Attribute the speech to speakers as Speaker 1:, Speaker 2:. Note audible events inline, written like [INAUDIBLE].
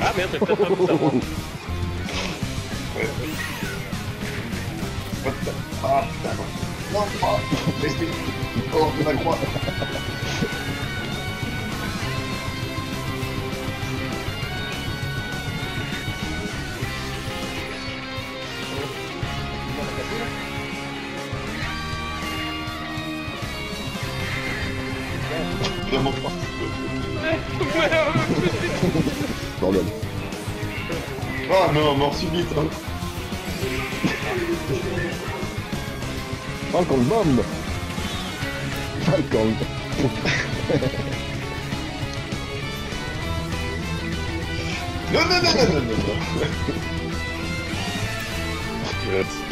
Speaker 1: Ah merde, j'ai peut-être pas vu ça moi.
Speaker 2: What the... Ah, putain, non. Non, pas Restez hors de la croix. Vraiment pas.
Speaker 3: Bordel.
Speaker 2: Oh non, mort subite. Hein.
Speaker 3: Falcon Bomb Falcon
Speaker 2: Non, non, non, non, non, non, non. [LAUGHS] Yes.